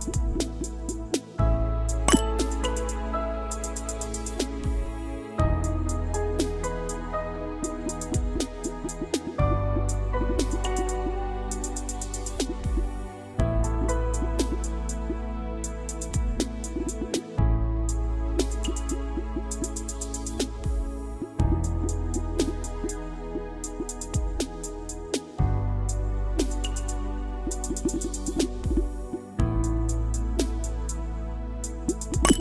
フフフ。you